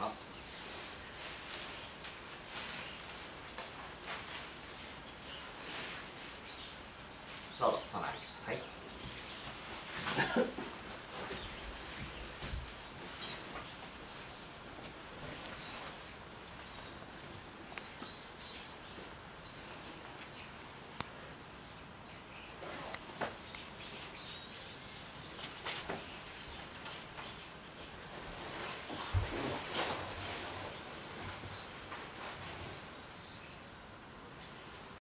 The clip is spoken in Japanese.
ます。どうぞお並びください。